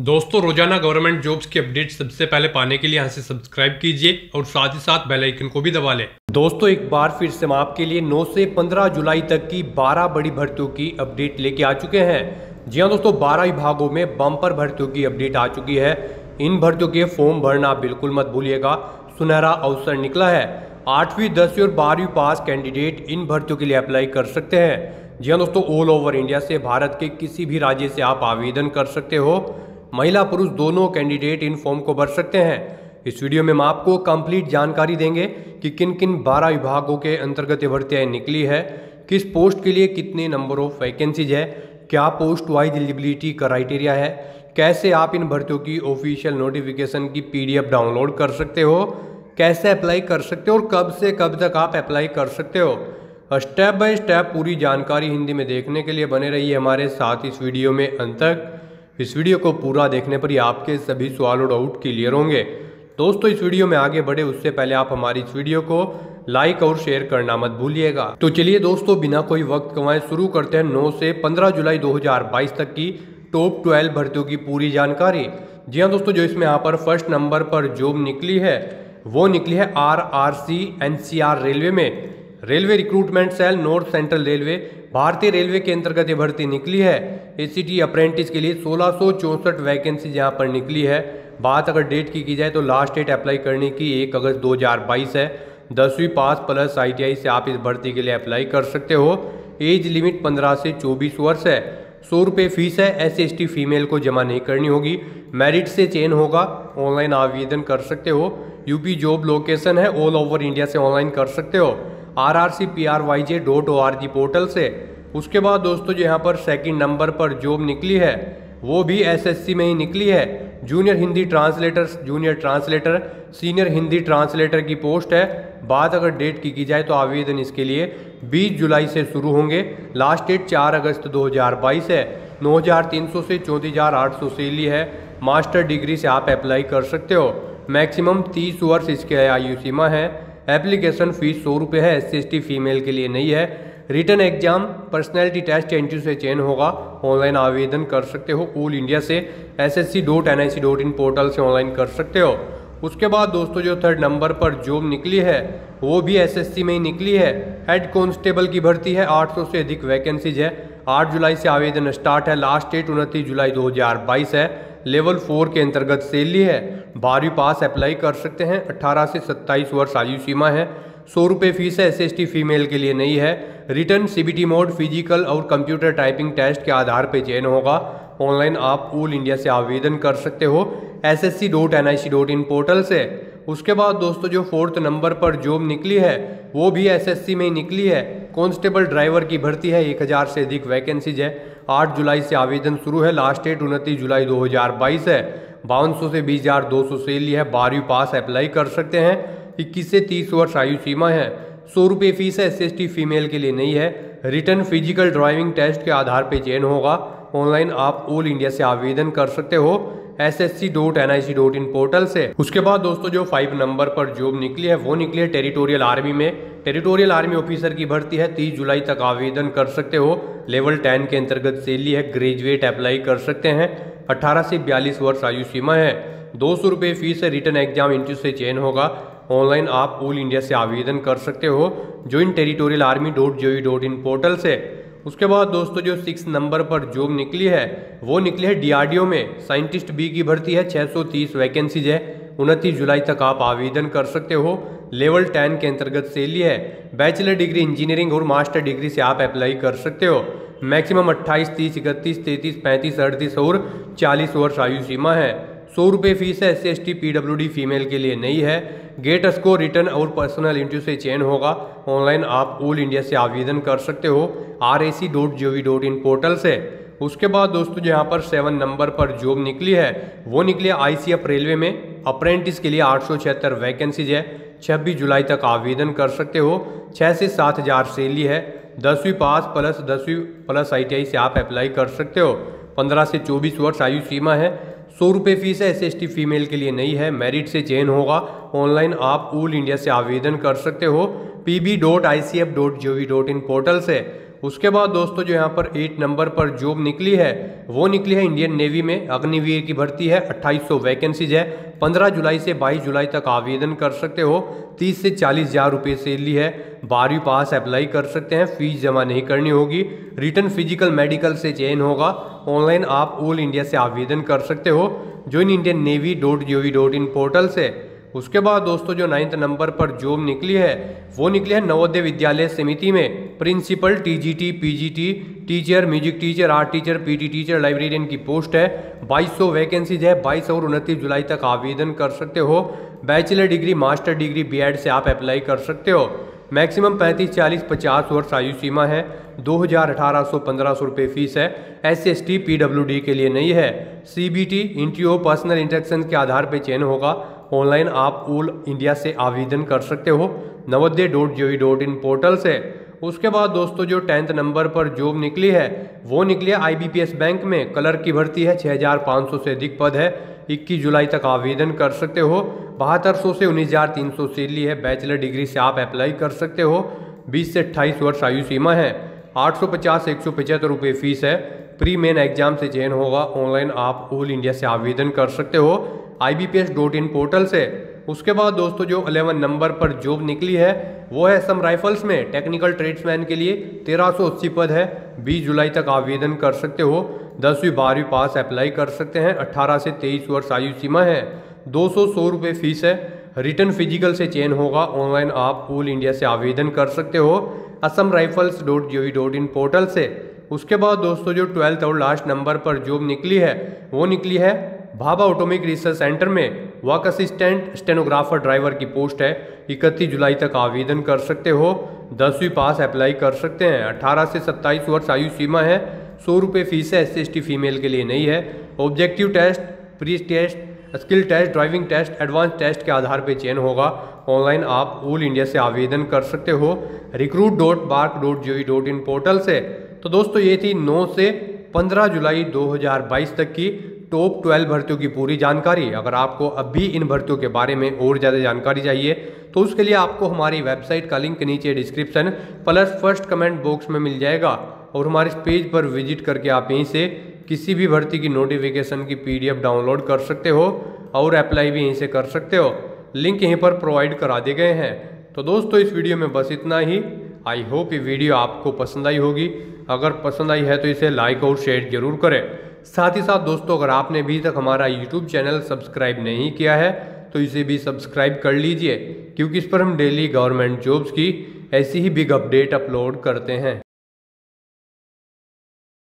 दोस्तों, रोज़ाना government jobs की अपडेट सबसे पहले पाने के लिए यहाँ से सब्सक्राइब कीजिए और साथ ही साथ बेल आइकन को भी दबा लें। दोस्तों, एक बार फिर से हम आपके लिए 9 से 15 जुलाई तक की 12 बड़ी भर्तियों की अपडेट लेके आ चुके हैं। जी हाँ दोस्तों 12 विभागों में बम्पर भर्तियों की अपडेट आ चुकी है। इन भर्तियों के फॉर्म भरना बिल्कुल मत भूलिएगा। सुनहरा अवसर निकला है। आठवीं, दसवीं और बारहवीं पास कैंडिडेट इन भर्तियों के लिए अप्लाई कर सकते हैं। जी हाँ दोस्तों ऑल ओवर इंडिया से भारत के किसी भी राज्य से आप आवेदन कर सकते हो। महिला पुरुष दोनों कैंडिडेट इन फॉर्म को भर सकते हैं। इस वीडियो में हम आपको कंप्लीट जानकारी देंगे कि किन किन बारह विभागों के अंतर्गत ये भर्तियाँ निकली है, किस पोस्ट के लिए कितने नंबर ऑफ़ वैकेंसीज है, क्या पोस्ट वाइज एलिजिबिलिटी क्राइटेरिया है, कैसे आप इन भर्तियों की ऑफिशियल नोटिफिकेशन की पीडीएफ डाउनलोड कर सकते हो, कैसे अप्लाई कर सकते हो और कब से कब तक आप अप्लाई कर सकते हो। स्टेप बाय स्टेप पूरी जानकारी हिंदी में देखने के लिए बने रहिए हमारे साथ इस वीडियो में। अंत तक इस वीडियो को पूरा देखने पर ही आपके सभी सवाल और डाउट क्लियर होंगे। दोस्तों, इस वीडियो में आगे बढ़े, उससे पहले आप हमारी इस वीडियो को लाइक और शेयर करना मत भूलिएगा। तो चलिए दोस्तों, बिना कोई वक्त कमाए शुरू करते हैं 9 से 15 जुलाई 2022 तक की टॉप 12 भर्तियों की पूरी जानकारी। जी हाँ दोस्तों, जो इसमें यहाँ पर फ़र्स्ट नंबर पर जॉब निकली है, वो निकली है R R C N C R railway में। Railway recruitment cell, north central railway, भारतीय रेलवे के अंतर्गत ये भर्ती निकली है। ए अप्रेंटिस के लिए सोलह वैकेंसी यहाँ पर निकली है। बात अगर डेट की की जाए तो लास्ट डेट अप्लाई करने की एक अगस्त 2022 है। दसवीं पास प्लस आईटीआई से आप इस भर्ती के लिए अप्लाई कर सकते हो। एज लिमिट 15 से 24 वर्ष है। सौ रुपये फ़ीस है। एस सी फीमेल को जमा नहीं करनी होगी। मेरिट से चेन होगा। ऑनलाइन आवेदन कर सकते हो। यूपी जॉब लोकेशन है। ऑल ओवर इंडिया से ऑनलाइन कर सकते हो। R R C P R Y J dot O R G portal से। उसके बाद दोस्तों जो यहाँ पर सेकंड नंबर पर जॉब निकली है। वो भी एसएससी में ही निकली है। Junior Hindi translator junior translator senior Hindi translator की पोस्ट है। बात अगर डेट की की जाए तो आवेदन इसके लिए 20 जुलाई से शुरू होंगे। लास्ट डेट 4 अगस्त 2022 है। 9300 से चौंतीस हज़ार आठ सौ से लिए है। मास्टर डिग्री से आप अप्लाई कर सकते हो। मैक्सिमम 30 वर्ष इसके आयु सीमा है। एप्लीकेशन फ़ीस सौ रुपये है एस सी फीमेल के लिए नहीं है। Written exam personality test interview से चयन होगा। ऑनलाइन आवेदन कर सकते हो ऑल इंडिया से। S S C dot N I C dot in portal से ऑनलाइन कर सकते हो। उसके बाद दोस्तों, जो थर्ड नंबर पर जॉब निकली है, वो भी एसएससी में ही निकली है। हेड कांस्टेबल की भर्ती है 800 से अधिक वैकेंसीज है। 8 जुलाई से आवेदन स्टार्ट है लास्ट डेट उनतीस जुलाई 2022 है। लेवल फोर के अंतर्गत सैलरी है। बारहवीं पास अप्लाई कर सकते हैं। 18 से 27 वर्ष आयु सीमा है। सौ रुपये फ़ीस है एस फीमेल के लिए नहीं है। रिटर्न सीबीटी मोड, फ़िज़िकल और कंप्यूटर टाइपिंग टेस्ट के आधार पर चयन होगा। ऑनलाइन आप ऑल इंडिया से आवेदन कर सकते हो। S S C dot N I C dot in portal से। उसके बाद दोस्तों, जो फोर्थ नंबर पर जॉब निकली है, वो भी एसएससी में ही निकली है। कांस्टेबल ड्राइवर की भर्ती है। 1000 से अधिक वैकेंसीज है। 8 जुलाई से आवेदन शुरू है। लास्ट डेट उनतीस जुलाई 2022 है। बावन सौ बीस हज़ार दो सौ से ली है। बारहवीं पास अप्लाई कर सकते हैं। इक्कीस से तीस वर्ष आयु सीमा है। सौ रुपये फ़ीस है। एस फीमेल के लिए नहीं है। रिटर्न फ़िज़िकल ड्राइविंग टेस्ट के आधार पर चयन होगा। ऑनलाइन आप ऑल इंडिया से आवेदन कर सकते हो। S S C dot N I C dot in portal से। उसके बाद दोस्तों जो फाइव नंबर पर जॉब निकली है, वो निकली है टेरिटोरियल आर्मी में। टेरिटोरियल आर्मी ऑफिसर की भर्ती है, तीस जुलाई तक आवेदन कर सकते हो। लेवल टेन के अंतर्गत सैली है, ग्रेजुएट अप्लाई कर सकते हैं। अठारह से बयालीस वर्ष आयु सीमा है। दो सौ रुपये फ़ीस है रिटर्न एग्ज़ाम इंटरव्यू से चयन होगा। ऑनलाइन आप ऑल इंडिया से आवेदन कर सकते हो। Join territorial army dot G dot in portal से। उसके बाद दोस्तों, जो सिक्स नंबर पर जॉब निकली है, वो निकली है डीआरडीओ में। साइंटिस्ट बी की भर्ती है 630 वैकेंसीज है। उनतीस जुलाई तक आप आवेदन कर सकते हो। लेवल टेन के अंतर्गत सैली है। बैचलर डिग्री इंजीनियरिंग और मास्टर डिग्री से आप अप्लाई कर सकते हो। मैक्सिमम 28, 30, इकतीस तैंतीस पैंतीस अड़तीस और 40 वर्ष आयु सीमा है। सौ रुपये फ़ीस है S C S T P W D female के लिए नहीं है। गेट स्कोर रिटर्न और पर्सनल इंटरव्यू से चयन होगा। ऑनलाइन आप ऑल इंडिया से आवेदन कर सकते हो। R A C dot G V dot in portal से। उसके बाद दोस्तों यहाँ पर सेवन नंबर पर जॉब निकली है वो निकली है आई सी एफ़ रेलवे में। अप्रेंटिस के लिए आठ सौ छिहत्तर वैकेंसीज है। छब्बीस जुलाई तक आवेदन कर सकते हो। छः से सात हज़ार सैली है। दसवीं पास प्लस दसवीं प्लस आई टी आई से आप अप्लाई कर सकते हो। पंद्रह से चौबीस वर्ष आयु सीमा है। सौ रुपये फ़ीस है। एस फीमेल के लिए नहीं है। मेरिट से चयन होगा। ऑनलाइन आप ऑल इंडिया से आवेदन कर सकते हो। P B dot I C F dot G V dot in portal से। उसके बाद दोस्तों जो यहाँ पर एट नंबर पर जॉब निकली है, वो निकली है इंडियन नेवी में। अग्निवीर की भर्ती है 2800 वैकेंसीज है। 15 जुलाई से 22 जुलाई तक आवेदन कर सकते हो। 30 से चालीस हज़ार रुपये सैलरी है। बारहवीं पास अप्लाई कर सकते हैं। फ़ीस जमा नहीं करनी होगी। रिटर्न फ़िज़िकल मेडिकल से चयन होगा। ऑनलाइन आप ऑल इंडिया से आवेदन कर सकते हो। Join Indian navy dot G O V dot in portal से। उसके बाद दोस्तों जो नाइन्थ नंबर पर जॉब निकली है, वो निकली है नवोदय विद्यालय समिति में principal TGT PGT teacher music teacher art teacher PT teacher librarian की पोस्ट है। 2200 वैकेंसीज है 22 और उनतीस जुलाई तक आवेदन कर सकते हो। Bachelor degree master degree B से आप अप्लाई कर सकते हो। मैक्सिमम पैंतीस, चालीस, पचास वर्ष आयु सीमा है। दो हज़ार अठारह सौ पंद्रह सौ रुपये फ़ीस है। S S T P W D के लिए नहीं है। C B T interview personal interaction के आधार पर चयन होगा। ऑनलाइन आप ऑल इंडिया से आवेदन कर सकते हो। Navodaya dot G dot in portal से। उसके बाद दोस्तों जो टेंथ नंबर पर जॉब निकली है वो निकली है आईबीपीएस बैंक में। कलर की भर्ती है 6,500 से अधिक पद है। 21 जुलाई तक आवेदन कर सकते हो। बहत्तर सौ से उन्नीस हज़ार तीन सौ सैलरी है। बैचलर डिग्री से आप अप्लाई कर सकते हो। 20 से 28 वर्ष आयु सीमा है। 850 से एक सौ पचहत्तर रुपये फ़ीस है। प्री मेन एग्ज़ाम से चयन होगा। ऑनलाइन आप ऑल इंडिया से आवेदन कर सकते हो। आई पोर्टल से। उसके बाद दोस्तों जो 11 नंबर पर जॉब निकली है, वो है सम राइफल्स में। टेक्निकल ट्रेड्समैन के लिए 1380 पद है। 20 जुलाई तक आवेदन कर सकते हो। दसवीं, बारहवीं पास अप्लाई कर सकते हैं। 18 से 23 वर्ष आयु सीमा है। दो सौ सौ रुपये फ़ीस है। रिटर्न फ़िज़िकल से चेन होगा। ऑनलाइन आप ऑल इंडिया से आवेदन कर सकते हो। Assam rifles dot G dot in portal से। उसके बाद दोस्तों जो ट्वेल्थ और लास्ट नंबर पर जॉब निकली है, वो निकली है भाभा ऑटोमिक रिसर्च सेंटर में वर्क असिस्टेंट स्टेनोग्राफर ड्राइवर की पोस्ट है। इकतीस जुलाई तक आवेदन कर सकते हो। दसवीं पास अप्लाई कर सकते हैं। अठारह से सत्ताईस वर्ष आयु सीमा है। सौ रुपये फ़ीस है। एस फीमेल के लिए नहीं है। Objective test pre test skill test driving test advance test के आधार पर चयन होगा। ऑनलाइन आप ऑल इंडिया से आवेदन कर सकते हो। Recruit dot BARC dot G dot in portal से। तो दोस्तों, ये थी 9 से 15 जुलाई 2022 तक की टॉप 12 भर्तियों की पूरी जानकारी। अगर आपको अभी इन भर्तियों के बारे में और ज़्यादा जानकारी चाहिए तो उसके लिए आपको हमारी वेबसाइट का लिंक नीचे description plus first comment box में मिल जाएगा और हमारे पेज पर विज़िट करके आप यहीं से किसी भी भर्ती की नोटिफिकेशन की पीडीएफ डाउनलोड कर सकते हो और अप्लाई भी यहीं से कर सकते हो। लिंक यहीं पर प्रोवाइड करा दिए गए हैं। तो दोस्तों, इस वीडियो में बस इतना ही। आई होप ये वीडियो आपको पसंद आई होगी। अगर पसंद आई है तो इसे लाइक और शेयर ज़रूर करें। साथ ही साथ दोस्तों, अगर आपने अभी तक हमारा यूट्यूब चैनल सब्सक्राइब नहीं किया है तो इसे भी सब्सक्राइब कर लीजिए, क्योंकि इस पर हम डेली गवर्नमेंट जॉब्स की ऐसी ही बिग अपडेट अपलोड करते हैं।